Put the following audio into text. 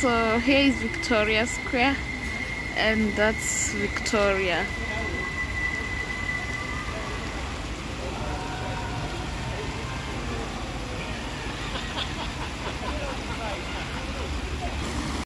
so here is victoria square and that's victoria.